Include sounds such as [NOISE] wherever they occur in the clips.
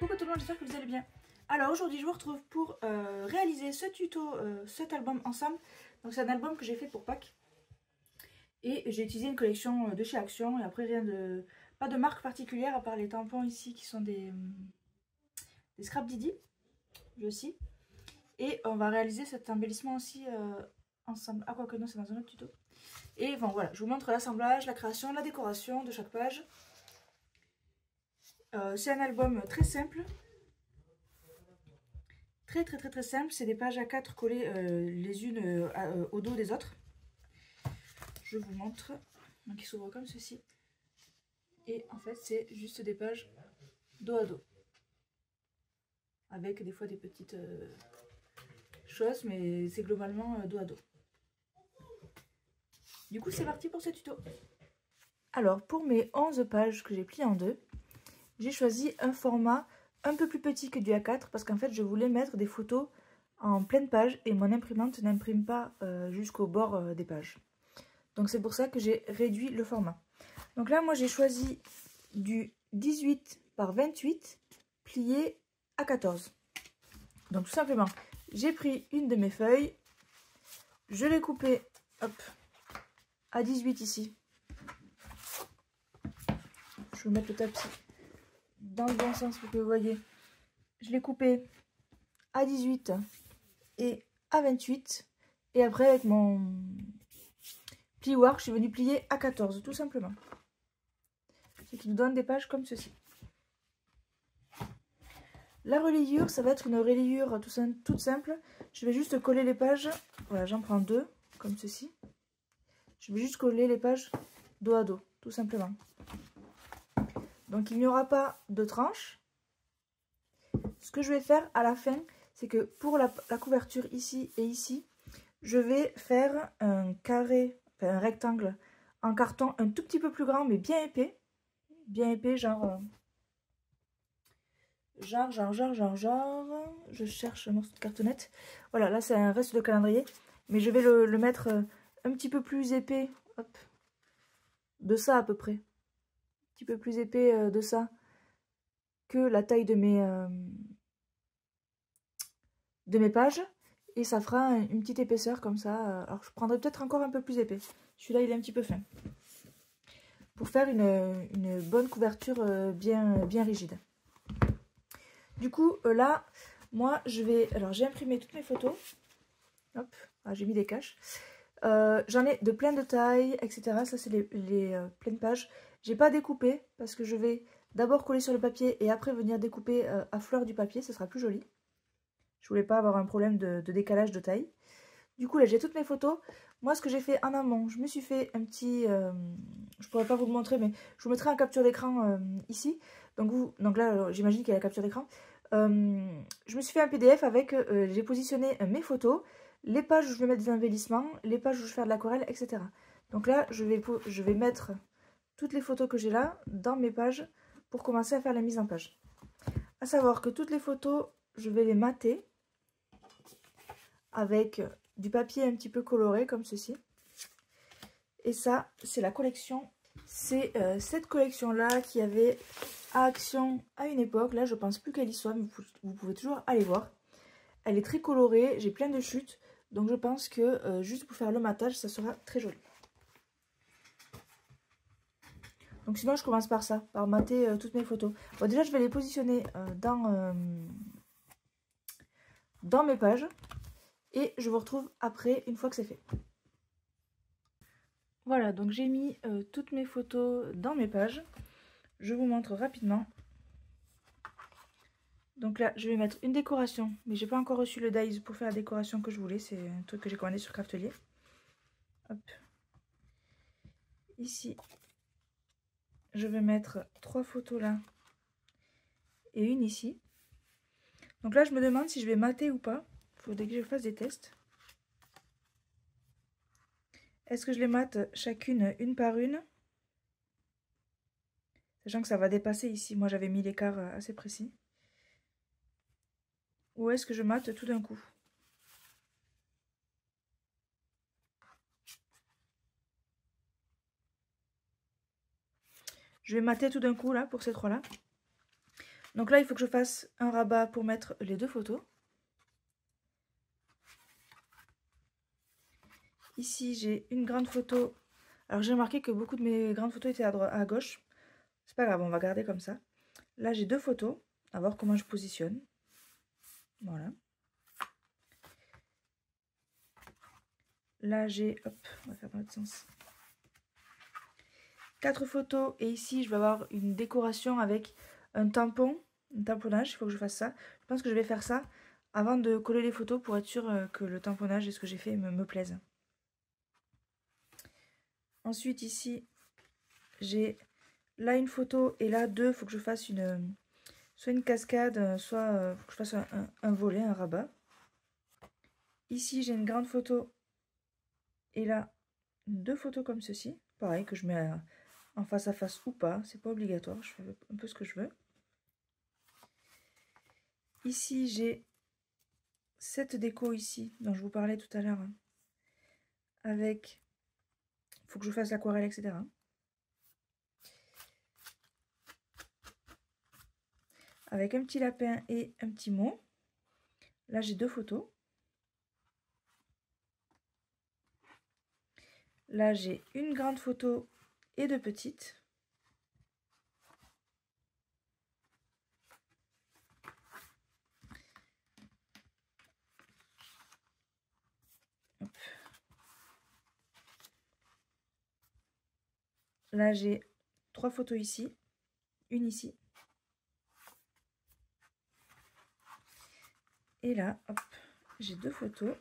Coucou tout le monde, j'espère que vous allez bien. Alors aujourd'hui je vous retrouve pour euh, réaliser ce tuto, euh, cet album ensemble. Donc c'est un album que j'ai fait pour Pâques. Et j'ai utilisé une collection euh, de chez Action et après rien de... Pas de marque particulière à part les tampons ici qui sont des, des Scrap Didi, aussi. Et on va réaliser cet embellissement aussi ensemble. Ah quoi que non c'est dans un autre tuto. Et bon voilà, je vous montre l'assemblage, la création, la décoration de chaque page. Euh, c'est un album très simple. Très très très très simple. C'est des pages à 4 collées euh, les unes euh, au dos des autres. Je vous montre. Donc il s'ouvre comme ceci. Et en fait c'est juste des pages dos à dos. Avec des fois des petites choses, mais c'est globalement dos à dos. Du coup c'est parti pour ce tuto. Alors pour mes 11 pages que j'ai pliées en deux, j'ai choisi un format un peu plus petit que du A4 parce qu'en fait je voulais mettre des photos en pleine page et mon imprimante n'imprime pas euh, jusqu'au bord euh, des pages. Donc c'est pour ça que j'ai réduit le format. Donc là moi j'ai choisi du 18 par 28 plié à 14. Donc tout simplement j'ai pris une de mes feuilles, je l'ai coupée à 18 ici. Je vais mettre le tapis dans le bon sens vous voyez. Je l'ai coupé à 18 et à 28. Et après, avec mon plioir, je suis venue plier à 14, tout simplement. Ce qui nous donne des pages comme ceci. La reliure, ça va être une reliure toute simple. Je vais juste coller les pages. Voilà, j'en prends deux, comme ceci. Je vais juste coller les pages dos à dos, tout simplement. Donc il n'y aura pas de tranche. Ce que je vais faire à la fin, c'est que pour la, couverture ici et ici, je vais faire un carré, enfin un rectangle en carton un tout petit peu plus grand, mais bien épais. Bien épais, genre... Euh, genre, genre, genre, genre, genre... Je cherche un morceau de cartonnette. Voilà, là c'est un reste de calendrier. Mais je vais le, mettre euh, un petit peu plus épais. De ça à peu près peu plus épais euh, de ça que la taille de mes, euh, de mes pages. Et ça fera une petite épaisseur comme ça. Alors je prendrai peut-être encore un peu plus épais. Celui-là il est un petit peu fin. Pour faire une, bonne couverture euh, bien, bien rigide. Du coup là, moi je vais... Alors j'ai imprimé toutes mes photos. Hop, ah, j'ai mis des caches. J'en ai de plein de tailles, etc. Ça c'est les pleines pages. J'ai pas découpé parce que je vais d'abord coller sur le papier et après venir découper euh, à fleur du papier, ce sera plus joli. Je voulais pas avoir un problème de, décalage de taille. Du coup là j'ai toutes mes photos. Moi ce que j'ai fait en amont, je me suis fait un petit... Euh, je pourrais pas vous le montrer mais je vous mettrai un capture d'écran euh, ici. Donc, vous, donc là j'imagine qu'il y a la capture d'écran. je me suis fait un PDF avec, j'ai positionné mes photos, les pages où je vais mettre des embellissements, les pages où je vais faire de l'aquarelle, etc. Donc là je vais, je vais mettre toutes les photos que j'ai là dans mes pages pour commencer à faire la mise en page. À savoir que toutes les photos, je vais les mater avec du papier un petit peu coloré comme ceci. Et ça, c'est la collection. C'est euh, cette collection-là qui avait Action à une époque. Là, je pense plus qu'elle y soit, mais vous, pouvez toujours aller voir. Elle est très colorée, j'ai plein de chutes. Donc je pense que euh, juste pour faire le matage, ça sera très joli. Donc sinon, je commence par ça, par mater euh, toutes mes photos. Bon, déjà, je vais les positionner euh, dans, euh, dans mes pages. Et je vous retrouve après, une fois que c'est fait. Voilà, donc j'ai mis toutes mes photos dans mes pages. Je vous montre rapidement. Donc là, je vais mettre une décoration. Mais j'ai pas encore reçu le dies pour faire la décoration que je voulais. C'est un truc que j'ai commandé sur Craftelier. Hop. Ici, je vais mettre trois photos là et une ici. Donc là, je me demande si je vais mater ou pas. Il faudrait que je fasse des tests. Est-ce que je les mate chacune une par une? Sachant que ça va dépasser ici. Moi, j'avais mis l'écart assez précis. Ou est-ce que je mate tout d'un coup? Je vais mater tout d'un coup là pour ces trois-là. Donc là, il faut que je fasse un rabat pour mettre les deux photos. Ici, j'ai une grande photo. Alors, j'ai remarqué que beaucoup de mes grandes photos étaient à, droite, à gauche. C'est pas grave, on va garder comme ça. Là, j'ai deux photos. À voir comment je positionne. Voilà. Là, j'ai... Hop, on va faire dans l'autre sens. Quatre photos. Et ici, je vais avoir une décoration avec un tampon, un tamponnage. Il faut que je fasse ça. Je pense que je vais faire ça avant de coller les photos pour être sûr euh, que le tamponnage et ce que j'ai fait me, plaisent. Ensuite, ici, j'ai là une photo et là deux. Il faut que je fasse une soit une cascade, soit euh, faut que je fasse un volet, un rabat. Ici, j'ai une grande photo et là, deux photos comme ceci. Pareil, que je mets en face à face ou pas. C'est pas obligatoire. Je fais un peu ce que je veux. Ici, j'ai cette déco ici, dont je vous parlais tout à l'heure. Hein, avec... faut que je fasse l'aquarelle, etc. Avec un petit lapin et un petit mot. Là, j'ai deux photos. Là, j'ai une grande photo et deux petites. Là, j'ai trois photos ici, une ici. Et là, j'ai deux photos.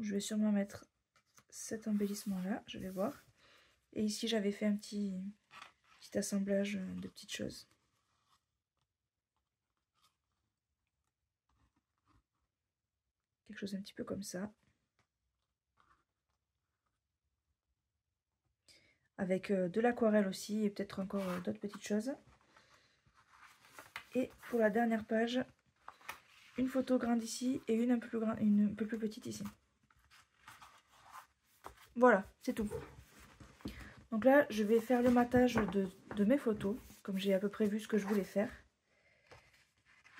Je vais sûrement mettre cet embellissement là, je vais voir. Et ici j'avais fait un petit, petit assemblage de petites choses. Quelque chose un petit peu comme ça. Avec euh, de l'aquarelle aussi et peut-être encore euh, d'autres petites choses. Et pour la dernière page, une photo grande ici et une un peu plus, une un peu plus petite ici. Voilà, c'est tout. Donc là, je vais faire le matage de, mes photos, comme j'ai à peu près vu ce que je voulais faire.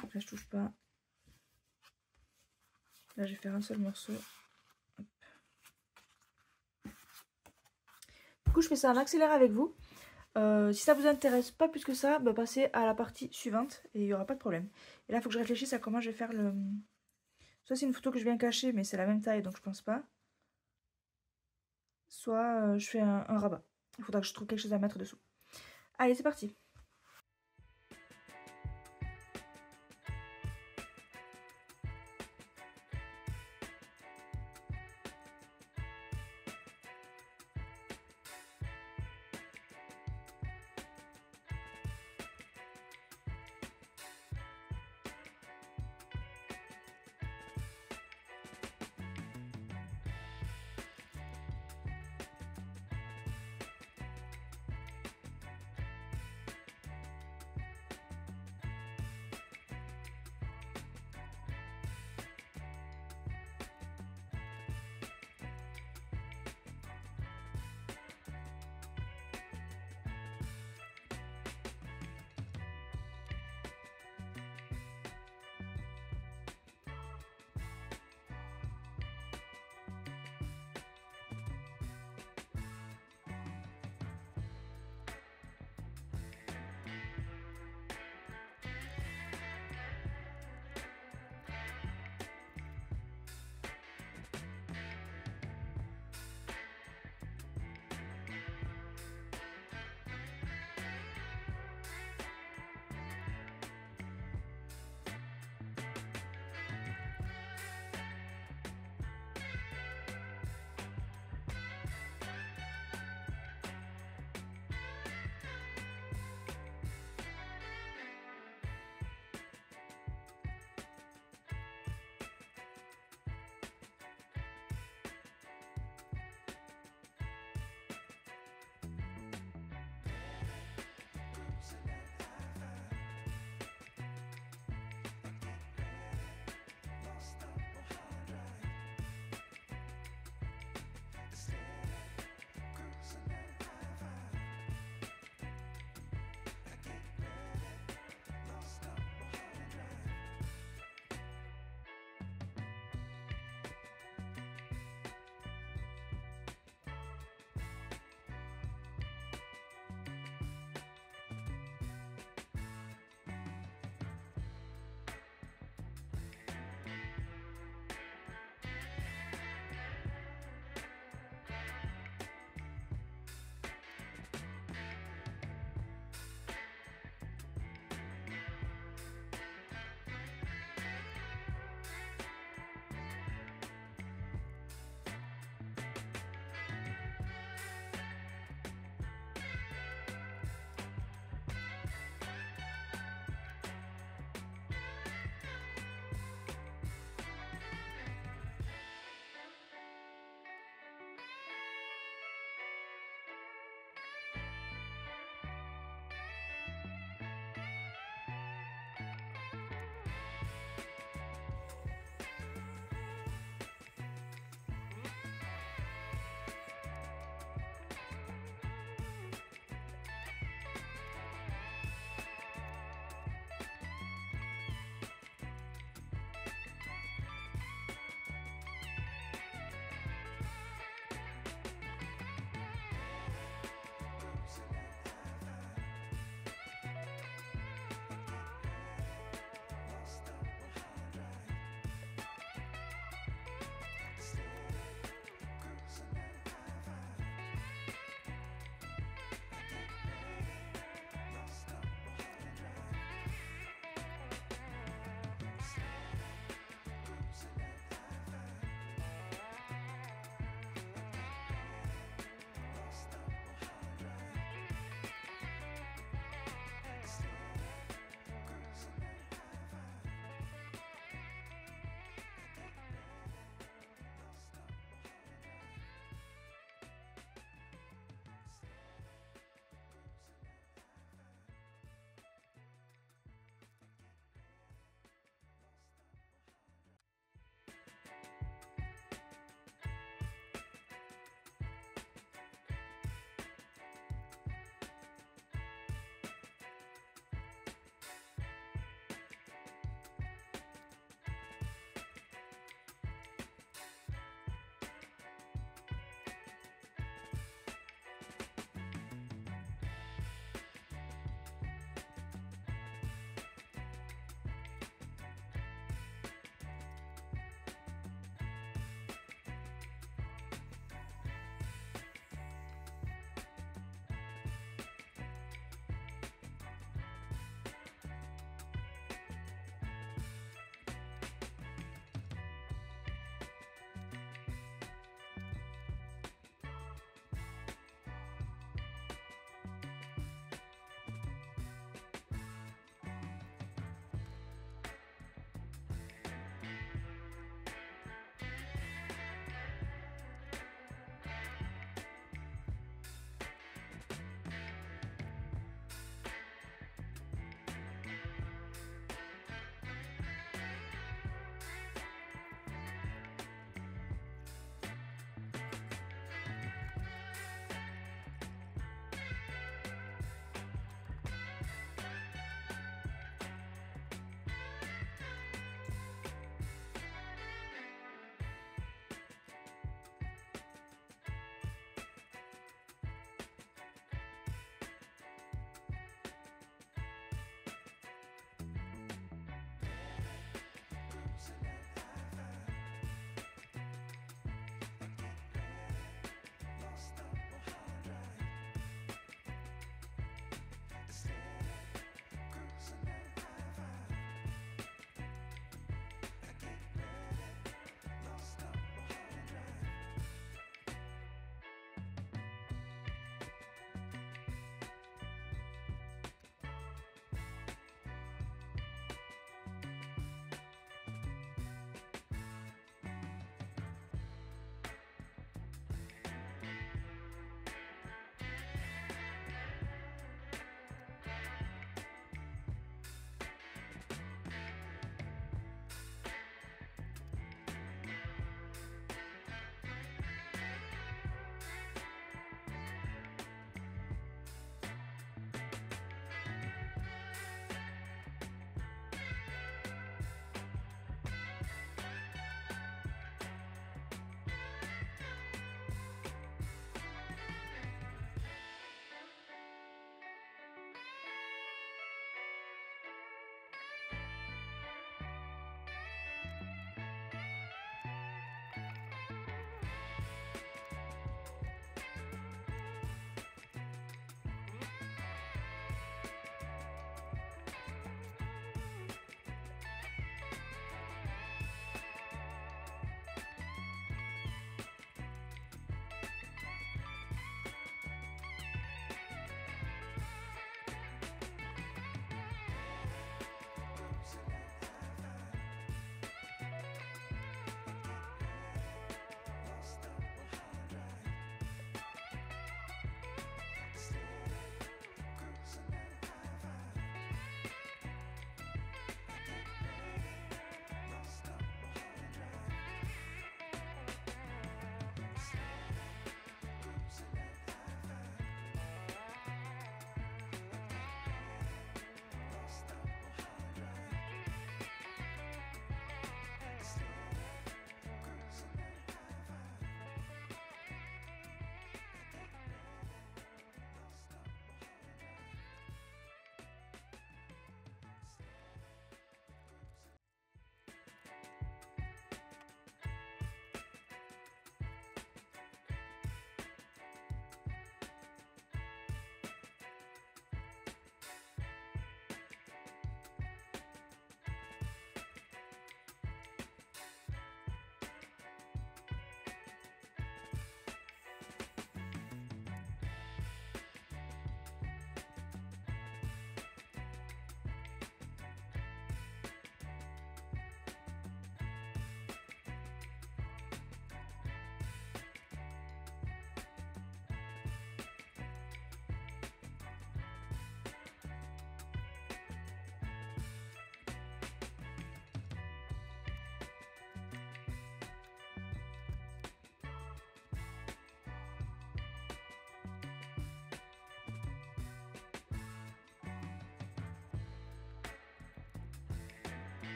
Donc là, je touche pas. Là, je vais faire un seul morceau. Du coup, je fais ça en accéléré avec vous. Euh, si ça vous intéresse pas plus que ça, bah, passez à la partie suivante et il n'y aura pas de problème. Et là, il faut que je réfléchisse à comment je vais faire le... Soit c'est une photo que je viens cacher, mais c'est la même taille, donc je pense pas soit euh, je fais un rabat. Il faudra que je trouve quelque chose à mettre dessous. Allez, c'est parti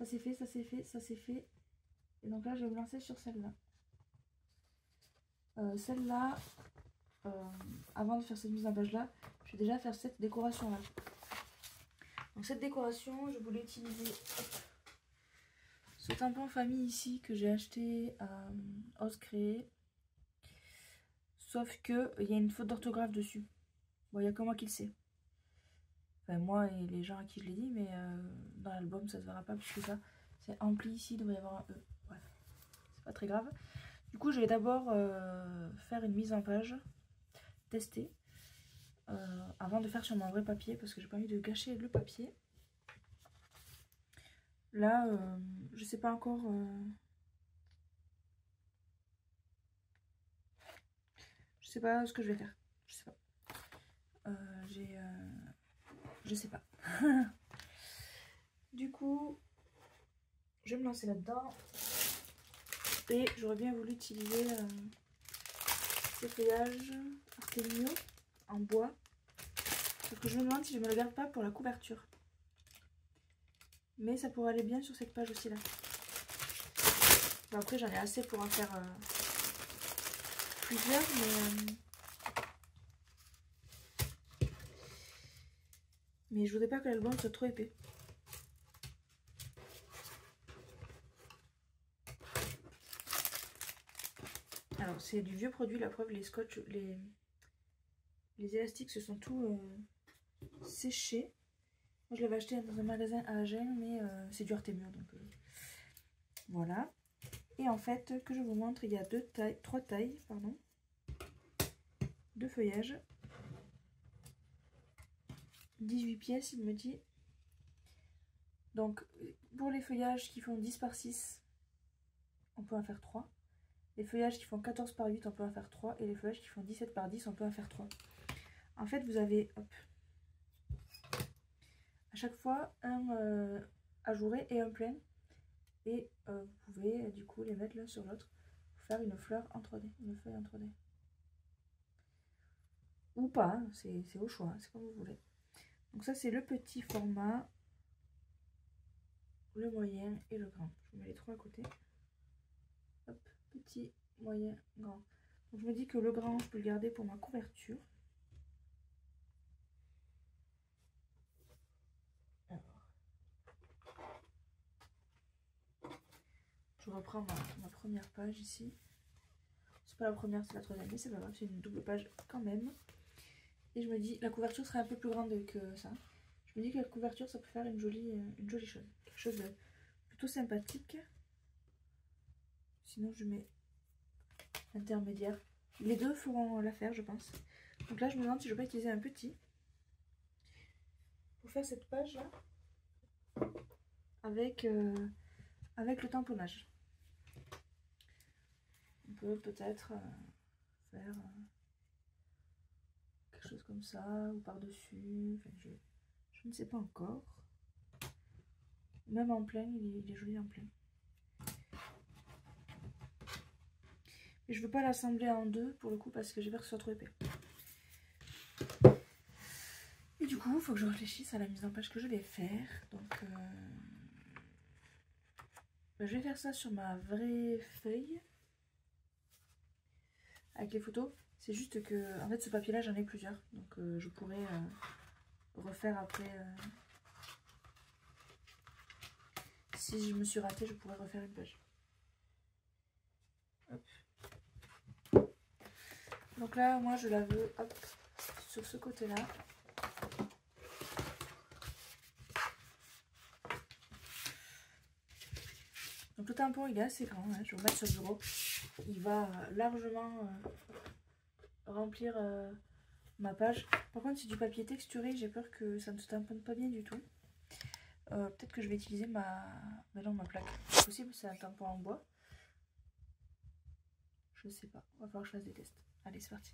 Ça c'est fait, ça c'est fait, ça c'est fait. Et donc là, je vais me lancer sur celle-là. Euh, celle-là, euh, avant de faire cette mise en page là, je vais déjà faire cette décoration là. Donc cette décoration, je voulais utiliser ce tampon famille ici que j'ai acheté à Ose Créer. Sauf que il y a une faute d'orthographe dessus. Bon, il n'y a que moi qui le sais. Enfin, moi et les gens à qui je l'ai dit, mais euh, dans l'album, ça se verra pas puisque ça, c'est ampli ici, il devrait y avoir un E. Bref, c'est pas très grave. Du coup, je vais d'abord euh, faire une mise en page, tester, euh, avant de faire sur mon vrai papier, parce que j'ai pas envie de gâcher le papier. Là, je sais pas encore... Je sais pas ce que je vais faire. Je sais pas. j'ai je sais pas. [LAUGHS] du coup, je vais me lancer là-dedans. Et j'aurais bien voulu utiliser euh, ces feuillages Artemio en bois. Parce que je me demande si je me le garde pas pour la couverture. Mais ça pourrait aller bien sur cette page aussi là. après j'en ai assez pour en faire euh, plusieurs. Mais... Euh, Mais je voudrais pas que l'album soit trop épais. Alors c'est du vieux produit, la preuve, les scotch, les, les élastiques se sont tout euh, séchés. Moi je l'avais acheté dans un magasin à Agen, mais euh, c'est du Artemur, donc euh, voilà. Et en fait, que je vous montre, il y a deux tailles, trois tailles, pardon, de feuillage 18 pièces, il me dit. Donc, pour les feuillages qui font 10 par 6, on peut en faire 3. Les feuillages qui font 14 par 8, on peut en faire 3. Et les feuillages qui font 17 par 10, on peut en faire 3. En fait, vous avez, à chaque fois, un euh, ajouré et un plein. Et euh, vous pouvez, du coup, les mettre l'un sur l'autre pour faire une fleur en 3D, une feuille en 3D. Ou pas, hein, c'est au choix, c'est comme vous voulez. Donc ça c'est le petit format, le moyen et le grand. Je mets les trois à côté. Petit, moyen, grand. Je me dis que le grand, je peux le garder pour ma couverture. je reprends ma, première page ici. C'est pas la première, c'est la troisième, mais c'est pas grave, c'est une double page quand même. Et je me dis, la couverture serait un peu plus grande que ça. Je me dis que la couverture, ça peut faire une jolie, euh, une jolie chose. Quelque chose de plutôt sympathique. Sinon, je mets intermédiaire. Les deux feront l'affaire, je pense. Donc là, je me demande si je peux utiliser un petit. Pour faire cette page-là. Avec, euh, avec le tamponnage. On peut peut-être euh, faire chose comme ça, ou par-dessus. Enfin, je, je, ne sais pas encore. Même en plein, il est, joli en plein. Mais je veux pas l'assembler en deux pour le coup parce que j'ai peur que ce soit trop épais. Et du coup, il faut que je réfléchisse à la mise en page que je vais faire. Donc, euh, bah, je vais faire ça sur ma vraie feuille avec les photos. C'est juste que, en fait, ce papier-là, j'en ai plusieurs. Donc, euh, je pourrais euh, refaire après. Si je me suis ratée, je pourrais refaire une page. Donc là, moi, je la veux, sur ce côté-là. Donc le tampon, il est assez grand. Hein. Je vais le mettre sur le bureau. Il va largement remplir euh, ma page. Par contre, c'est du papier texturé, j'ai peur que ça ne se tamponne pas bien du tout. Euh, peut-être que je vais utiliser ma... Non, ma plaque. C'est possible, c'est un tampon en bois. Je sais pas. On va falloir que je fasse des tests. Allez, c'est parti.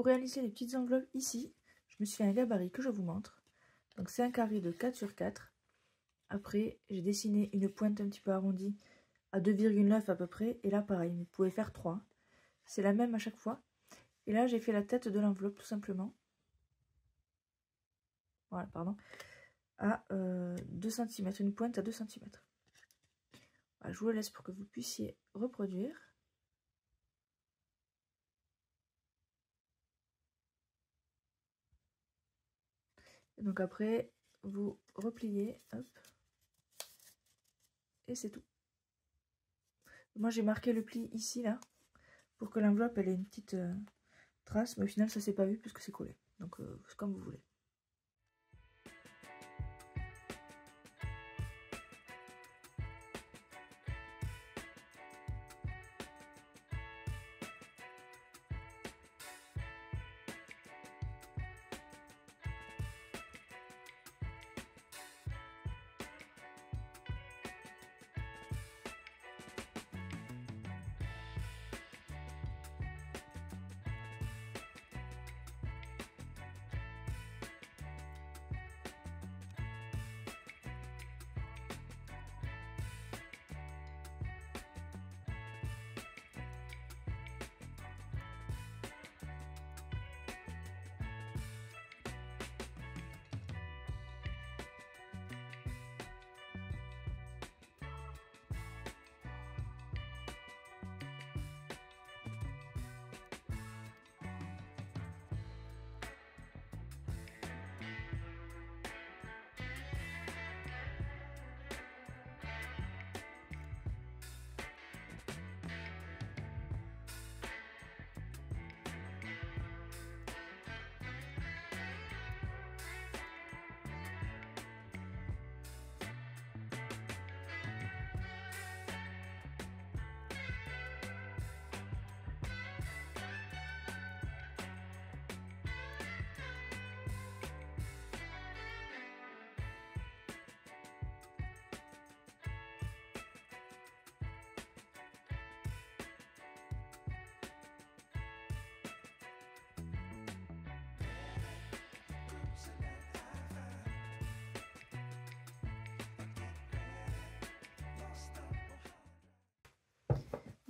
Pour réaliser les petites enveloppes ici, je me suis fait un gabarit que je vous montre. Donc c'est un carré de 4 sur 4. Après, j'ai dessiné une pointe un petit peu arrondie à 2,9 à peu près. Et là, pareil, vous pouvez faire 3. C'est la même à chaque fois. Et là, j'ai fait la tête de l'enveloppe tout simplement. Voilà, pardon. À 2 euh, cm, une pointe à 2 cm. je vous laisse pour que vous puissiez reproduire. Après, vous repliez, hop, et c'est tout. Moi, j'ai marqué le pli ici, là, pour que l'enveloppe, elle ait une petite euh, trace, mais au final, ça s'est pas vu puisque c'est collé. Donc, euh, c'est comme vous voulez.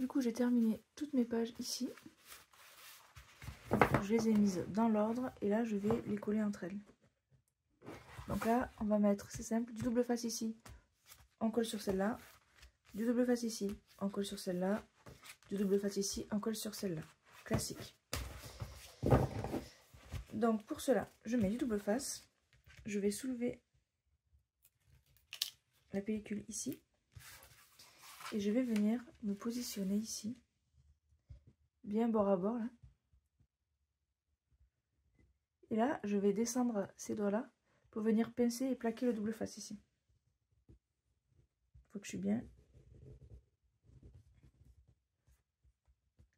Du coup, j'ai terminé toutes mes pages ici. Je les ai mises dans l'ordre et là, je vais les coller entre elles. Donc là, on va mettre, c'est simple, du double face ici, on colle sur celle-là. Du double face ici, on colle sur celle-là. Du double face ici, on colle sur celle-là. Classique. Donc pour cela, je mets du double face. Je vais soulever la pellicule ici. Et je vais venir me positionner ici, bien bord à bord. Là. Et là, je vais descendre ces doigts-là pour venir pincer et plaquer le double face ici. Faut que je suis bien.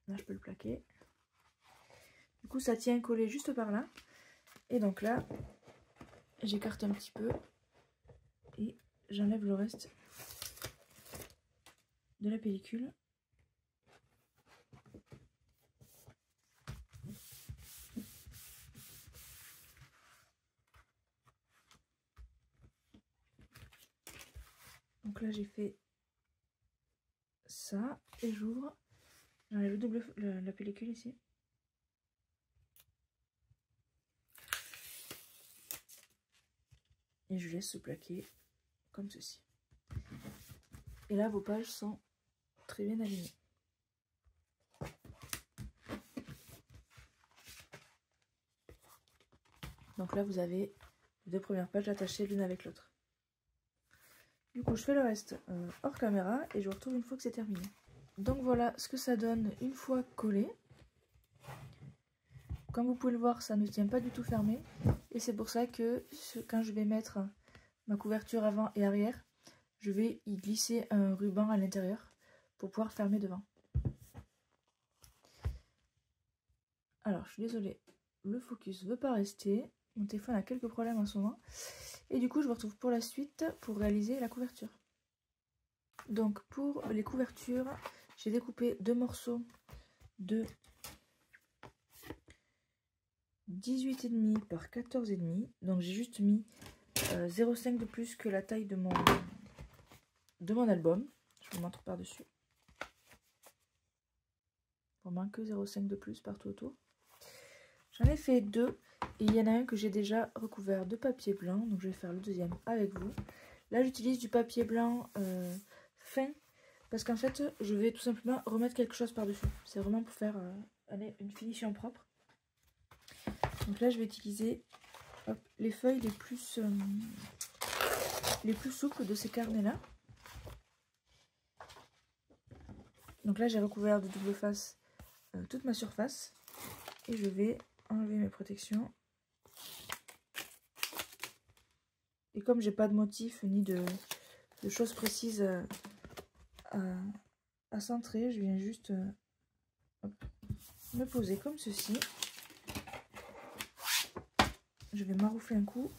Là, je peux le plaquer. Du coup, ça tient collé juste par là. Et donc là, j'écarte un petit peu et j'enlève le reste de la pellicule. Donc là j'ai fait ça et j'ouvre, j'enlève le double la pellicule ici. Et je laisse se plaquer comme ceci. Et là vos pages sont très bien aligné. Donc là, vous avez les deux premières pages attachées l'une avec l'autre. Du coup, je fais le reste euh, hors caméra et je vous retrouve une fois que c'est terminé. Donc voilà ce que ça donne une fois collé. Comme vous pouvez le voir, ça ne tient pas du tout fermé. Et c'est pour ça que quand je vais mettre ma couverture avant et arrière, je vais y glisser un ruban à l'intérieur pouvoir fermer devant. Alors, je suis désolée, le focus veut pas rester. Mon téléphone a quelques problèmes en ce moment. Et du coup, je vous retrouve pour la suite pour réaliser la couverture. Donc, pour les couvertures, j'ai découpé deux morceaux de 18,5 par 14,5. Donc j'ai juste mis 0,5 de plus que la taille de mon, de mon album. Je vous montre par-dessus. Que 0,5 de plus partout autour. J'en ai fait deux. Et il y en a un que j'ai déjà recouvert de papier blanc. Donc je vais faire le deuxième avec vous. Là j'utilise du papier blanc euh, fin. Parce qu'en fait je vais tout simplement remettre quelque chose par-dessus. C'est vraiment pour faire euh, une finition propre. Donc là je vais utiliser les feuilles les plus, euh, les plus souples de ces carnets là. Donc là j'ai recouvert de double face toute ma surface. Et je vais enlever mes protections. Et comme j'ai pas de motif ni de, choses précises à, centrer, je viens juste euh, me poser comme ceci. Je vais maroufler un coup.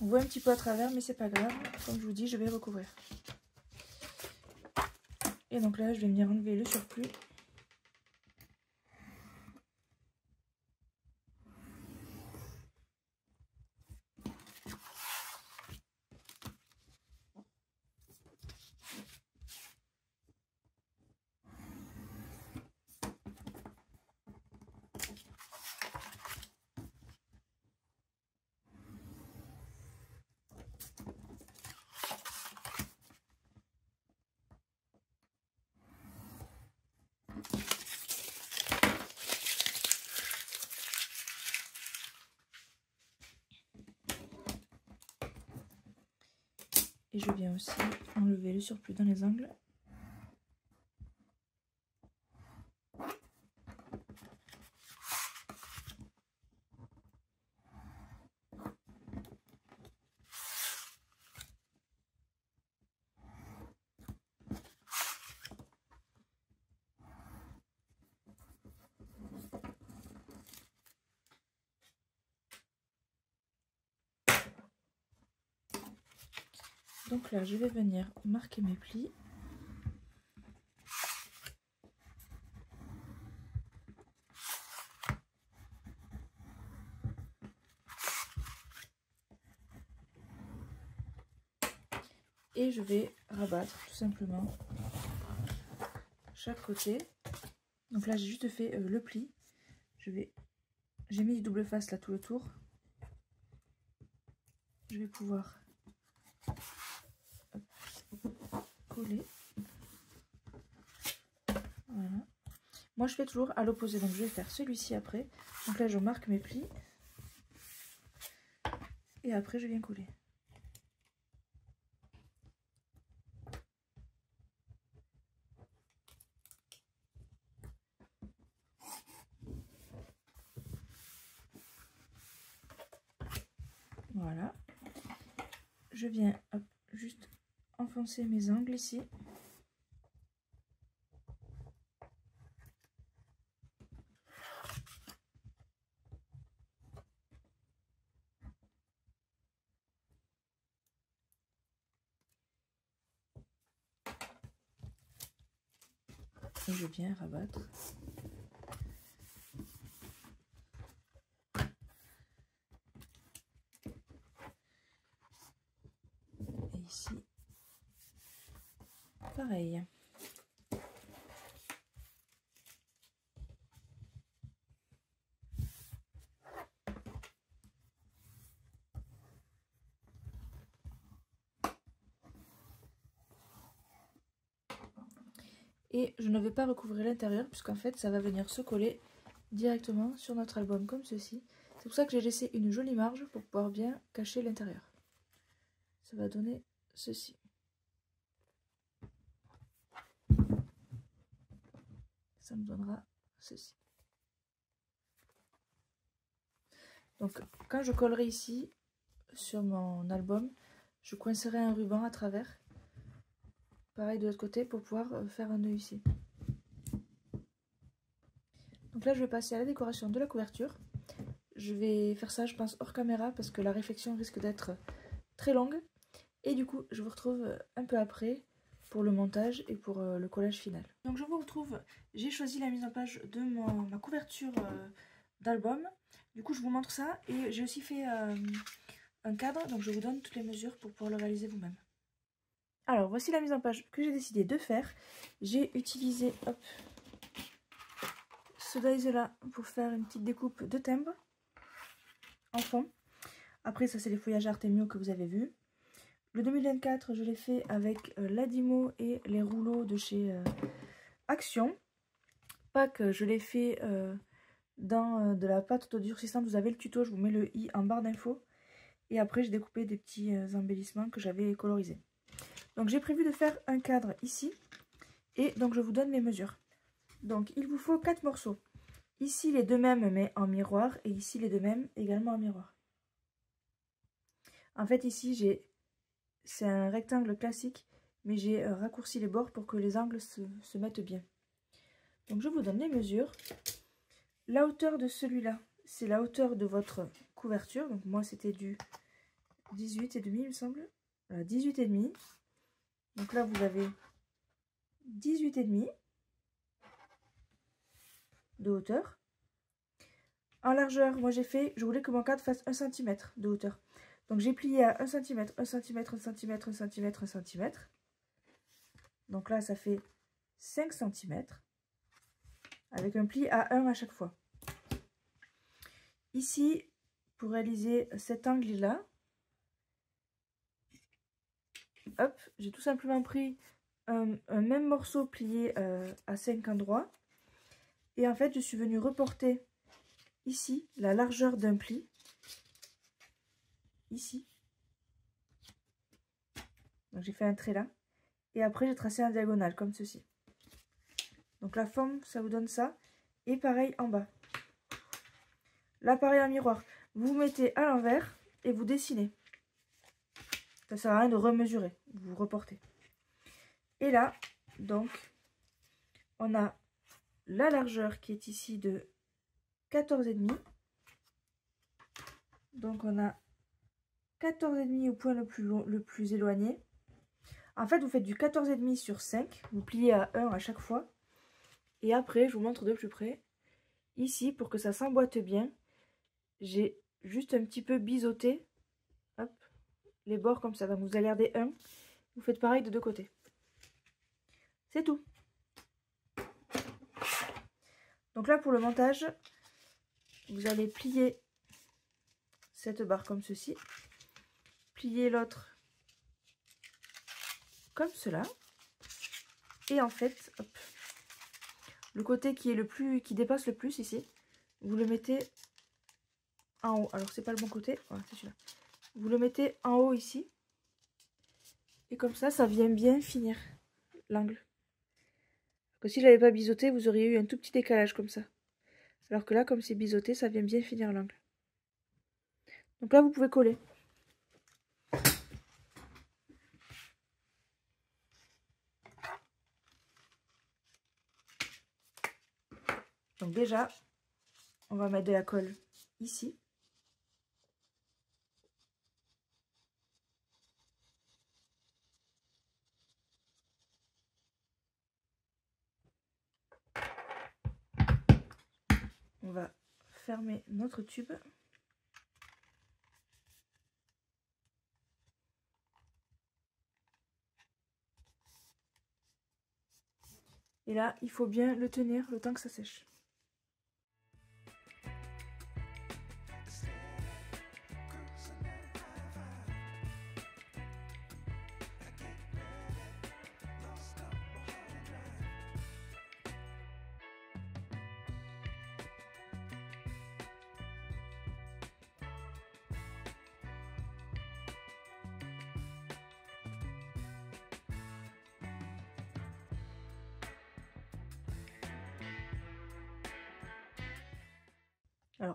On voit un petit peu à travers, mais c'est pas grave. Comme je vous dis, je vais recouvrir. Et donc là, je vais venir enlever le surplus. Je viens aussi enlever le surplus dans les angles. Donc je vais venir marquer mes plis. Et je vais rabattre tout simplement chaque côté. Donc là, j'ai juste fait euh, le pli. Je vais, j'ai mis du double face là tout le tour. Je vais pouvoir Moi, je fais toujours à l'opposé. Donc, je vais faire celui-ci après. Donc là, je marque mes plis. Et après, je viens coller. Voilà. Je viens mes angles ici. Et je viens rabattre. Et ici, pareil. Et je ne vais pas recouvrir l'intérieur puisqu'en fait ça va venir se coller directement sur notre album comme ceci. C'est pour ça que j'ai laissé une jolie marge pour pouvoir bien cacher l'intérieur. Ça va donner ceci. Ça me donnera ceci. Donc quand je collerai ici sur mon album, je coincerai un ruban à travers pareil de l'autre côté pour pouvoir euh, faire un nœud ici. Donc là je vais passer à la décoration de la couverture. Je vais faire ça je pense hors caméra parce que la réflexion risque d'être très longue. Et du coup je vous retrouve euh, un peu après pour le montage et pour euh, le collage final. Donc je vous retrouve, j'ai choisi la mise en page de ma couverture d'album. Du coup, je vous montre ça. Et j'ai aussi fait euh, un cadre. Donc, je vous donne toutes les mesures pour pouvoir le réaliser vous-même. Alors, voici la mise en page que j'ai décidé de faire. J'ai utilisé hop, ce dies-là pour faire une petite découpe de timbre en fond. Après, ça, c'est les feuillages Artemio que vous avez vus. Le 2024, je l'ai fait avec euh, l'Adimo et les rouleaux de chez euh, Action. Pas que je l'ai fait euh, dans de la pâte autodurcissante. Vous avez le tuto, je vous mets le i en barre d'infos. Et après, j'ai découpé des petits embellissements que j'avais colorisés. Donc, j'ai prévu de faire un cadre ici. Et donc, je vous donne mes mesures. Donc, il vous faut 4 morceaux. Ici, les deux mêmes, mais en miroir. Et ici, les deux mêmes, également en miroir. En fait, ici, j'ai c'est un rectangle classique, mais j'ai euh, raccourci les bords pour que les angles se, mettent bien. Donc je vous donne les mesures. La hauteur de celui-là, c'est la hauteur de votre couverture. Donc moi c'était du 18,5 il me semble. Voilà, 18,5. Donc là vous avez 18,5 de hauteur. En largeur, moi j'ai fait, je voulais que mon cadre fasse 1 cm de hauteur. Donc j'ai plié à 1 cm, 1 cm, 1 cm, 1 cm, 1 cm. Donc là, ça fait 5 cm. Avec un pli à 1 à chaque fois. Ici, pour réaliser cet angle-là, hop, j'ai tout simplement pris un, même morceau plié euh, à 5 endroits. Et en fait, je suis venue reporter ici la largeur d'un pli ici. Donc j'ai fait un trait là. Et après j'ai tracé un diagonale comme ceci. Donc la forme, ça vous donne ça. Et pareil en bas. Là pareil miroir. Vous mettez à l'envers et vous dessinez. Ça sert à rien de remesurer. Vous reportez. Et là, donc, on a la largeur qui est ici de 14,5. Donc on a 14,5 au point le plus, éloigné. En fait, vous faites du 14,5 sur 5. Vous pliez à 1 à chaque fois. Et après, je vous montre de plus près. Ici, pour que ça s'emboîte bien, j'ai juste un petit peu biseauté. Les bords comme ça. Donc vous allez garder 1. Vous faites pareil de deux côtés. C'est tout. Donc là, pour le montage, vous allez plier cette barre comme ceci plier l'autre comme cela. Et en fait, le côté qui est le plus qui dépasse le plus ici, vous le mettez en haut. Alors c'est pas le bon côté, c'est celui-là. Vous le mettez en haut ici. Et comme ça, ça vient bien finir l'angle. Que si je l'avais pas biseauté, vous auriez eu un tout petit décalage comme ça. Alors que là, comme c'est biseauté, ça vient bien finir l'angle. Donc là, vous pouvez coller. Donc déjà, on va mettre de la colle ici. On va fermer notre tube. Et là, il faut bien le tenir le temps que ça sèche.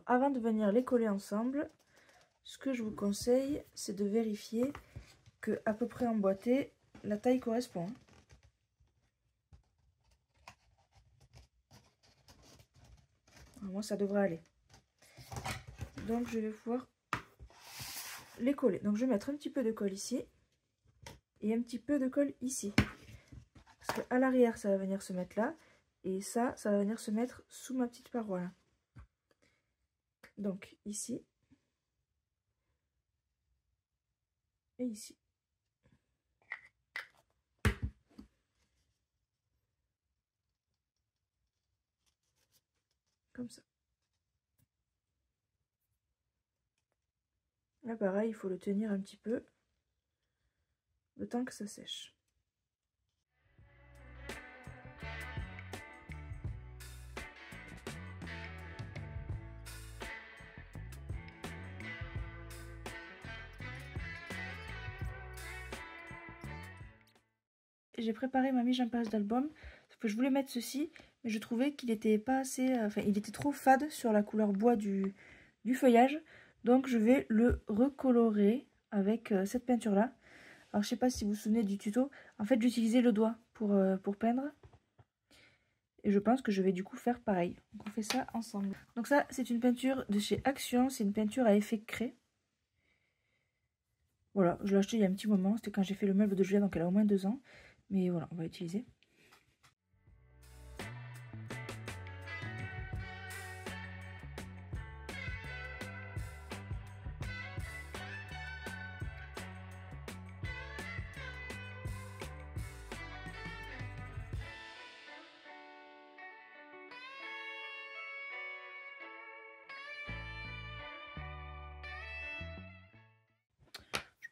Avant de venir les coller ensemble, ce que je vous conseille, c'est de vérifier que à peu près emboîté, la taille correspond. moi, ça devrait aller. Donc, je vais pouvoir les coller. Donc, je vais mettre un petit peu de colle ici et un petit peu de colle ici. Parce qu'à l'arrière, ça va venir se mettre là. Et ça, ça va venir se mettre sous ma petite paroi là. Donc ici. Et ici. Comme ça. Là pareil, il faut le tenir un petit peu le temps que ça sèche. J'ai préparé ma mise en place d'album. que je voulais mettre ceci, mais je trouvais qu'il était pas assez. Euh, enfin, il était trop fade sur la couleur bois du, du feuillage. Donc je vais le recolorer avec euh, cette peinture là. Alors je sais pas si vous vous souvenez du tuto. En fait j'utilisais le doigt pour, euh, pour peindre. Et je pense que je vais du coup faire pareil. Donc on fait ça ensemble. Donc ça c'est une peinture de chez Action. C'est une peinture à effet craie. Voilà, je l'ai acheté il y a un petit moment. C'était quand j'ai fait le meuble de Julia, donc elle a au moins deux ans. Mais voilà, on va utiliser.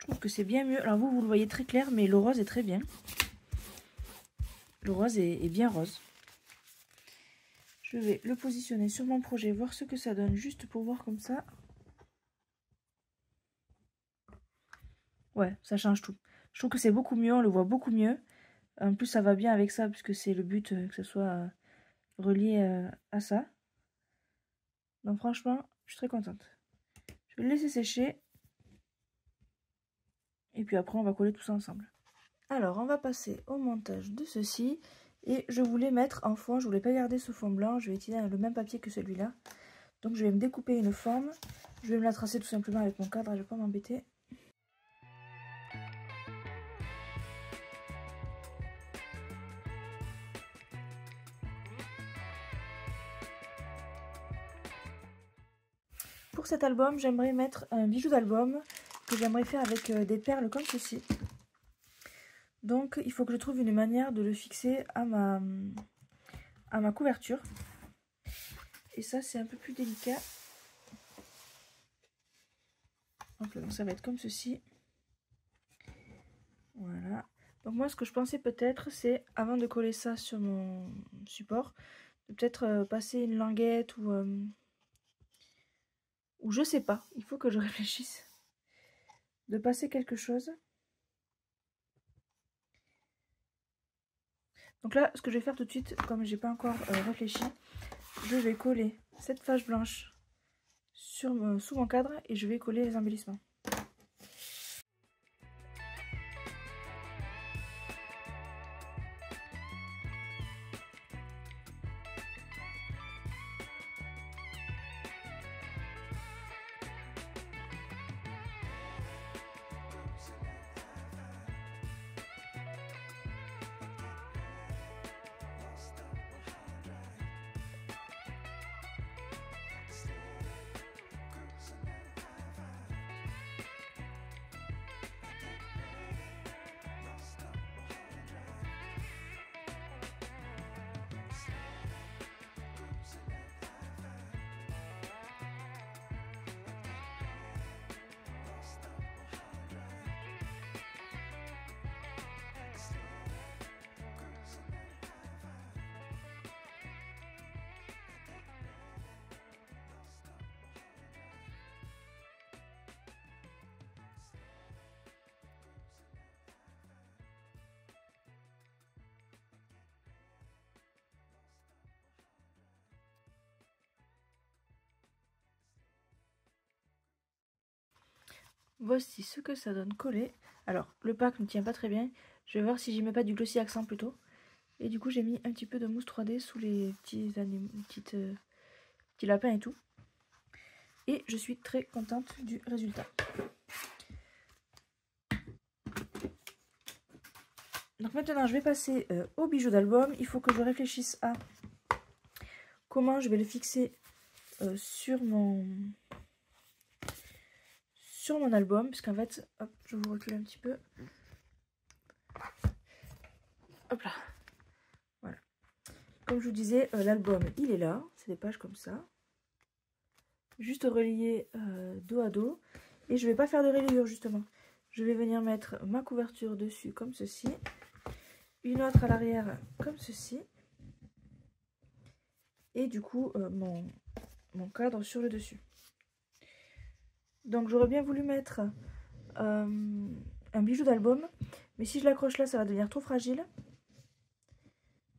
Je trouve que c'est bien mieux. Alors vous, vous le voyez très clair, mais le rose est très bien. Le rose est, bien rose. Je vais le positionner sur mon projet, voir ce que ça donne, juste pour voir comme ça. Ouais, ça change tout. Je trouve que c'est beaucoup mieux, on le voit beaucoup mieux. En plus, ça va bien avec ça, puisque c'est le but euh, que ce soit euh, relié euh, à ça. Donc franchement, je suis très contente. Je vais le laisser sécher. Et puis après, on va coller tout ça ensemble. Alors, on va passer au montage de ceci. Et je voulais mettre en fond, je voulais pas garder ce fond blanc. Je vais utiliser le même papier que celui-là. Donc, je vais me découper une forme. Je vais me la tracer tout simplement avec mon cadre. Je vais pas m'embêter. Pour cet album, j'aimerais mettre un bijou d'album que j'aimerais faire avec euh, des perles comme ceci. Donc il faut que je trouve une manière de le fixer à ma, couverture. Et ça c'est un peu plus délicat. Donc, ça va être comme ceci. Voilà. Donc moi ce que je pensais peut-être c'est avant de coller ça sur mon support, de peut-être euh, passer une languette ou, euh, ou je sais pas. Il faut que je [LAUGHS] réfléchisse. De passer quelque chose. Donc là, ce que je vais faire tout de suite, comme j'ai pas encore euh, réfléchi, je vais coller cette fâche blanche sur, sous mon cadre et je vais coller les embellissements. Voici ce que ça donne collé. Alors, le pack ne tient pas très bien. Je vais voir si j'y mets pas du glossy accent plutôt. Et du coup, j'ai mis un petit peu de mousse 3D sous les petits, petites, euh, petits lapins et tout. Et je suis très contente du résultat. Donc maintenant, je vais passer euh, au bijou d'album. Il faut que je réfléchisse à comment je vais le fixer euh, sur mon sur mon album, puisqu'en fait, hop, je vous recule un petit peu. Hop là. Voilà. Comme je vous disais, euh, l'album, il est là. C'est des pages comme ça. Juste relié euh, dos à dos. Et je vais pas faire de rayures, justement. Je vais venir mettre ma couverture dessus, comme ceci. Une autre à l'arrière, comme ceci. Et du coup, euh, mon cadre sur le dessus. Donc j'aurais bien voulu mettre euh, un bijou d'album. Mais si je l'accroche là, ça va devenir trop fragile.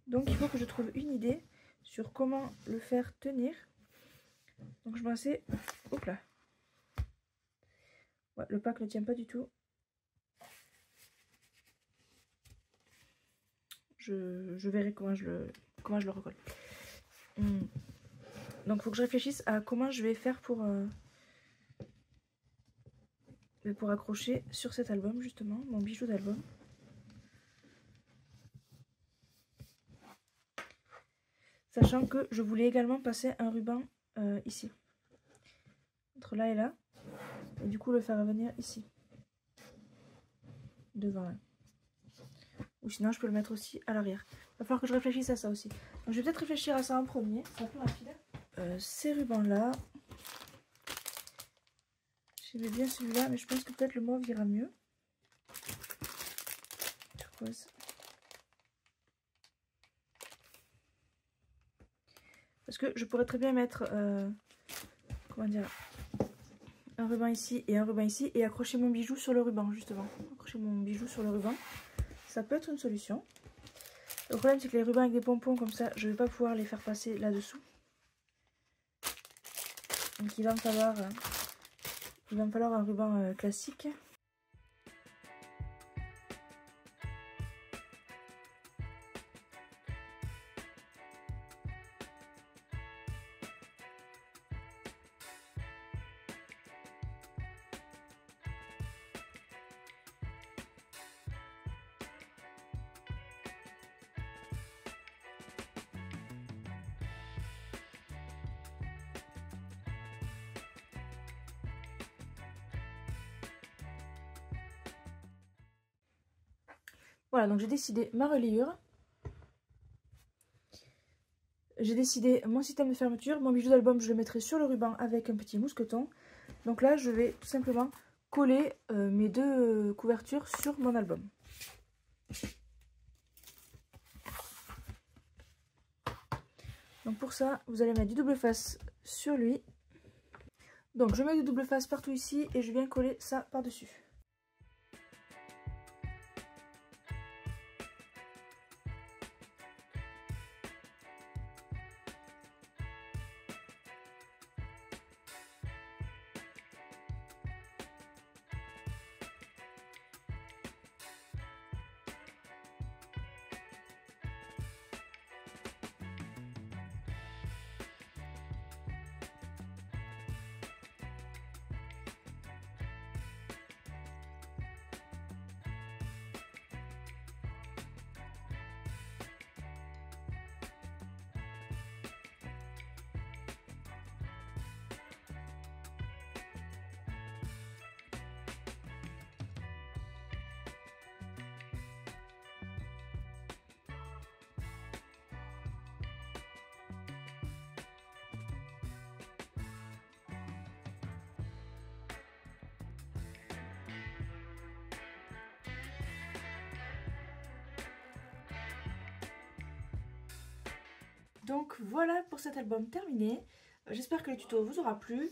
Donc il faut que je trouve une idée sur comment le faire tenir. Donc je essayer... Hop là. le pack ne tient pas du tout. Je, verrai comment je le, comment je le recolle. Hmm. Donc il faut que je réfléchisse à comment je vais faire pour... Euh, pour accrocher sur cet album justement, mon bijou d'album. Sachant que je voulais également passer un ruban euh, ici. Entre là et là. Et du coup le faire venir ici. Devant Ou sinon je peux le mettre aussi à l'arrière. Il va falloir que je réfléchisse à ça aussi. Donc je vais peut-être réfléchir à ça en premier. C'est plus rapide. Euh, ces rubans là, J'aimais bien celui-là, mais je pense que peut-être le mauve ira mieux. Parce que je pourrais très bien mettre, euh, comment dire, un ruban ici et un ruban ici et accrocher mon bijou sur le ruban, justement. Accrocher mon bijou sur le ruban. Ça peut être une solution. Le problème, c'est que les rubans avec des pompons comme ça, je ne vais pas pouvoir les faire passer là-dessous. Donc il va me falloir... Euh, il va me falloir un ruban euh, classique. Donc j'ai décidé ma reliure. J'ai décidé mon système de fermeture. Mon bijou d'album, je le mettrai sur le ruban avec un petit mousqueton. Donc là, je vais tout simplement coller euh, mes deux couvertures sur mon album. Donc pour ça, vous allez mettre du double face sur lui. Donc je mets du double face partout ici et je viens coller ça par-dessus. Donc voilà pour cet album terminé. Euh, j'espère que le tuto vous aura plu.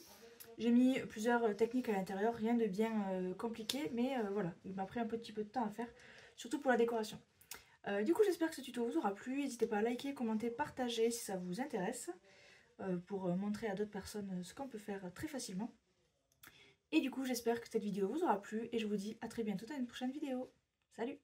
J'ai mis plusieurs techniques à l'intérieur, rien de bien euh, compliqué, mais euh, voilà, il m'a pris un petit peu de temps à faire, surtout pour la décoration. du coup, j'espère que ce tuto vous aura plu. N'hésitez pas à liker, commenter, partager si ça vous intéresse, pour montrer à d'autres personnes ce qu'on peut faire très facilement. Et du coup, j'espère que cette vidéo vous aura plu, et je vous dis à très bientôt dans une prochaine vidéo. Salut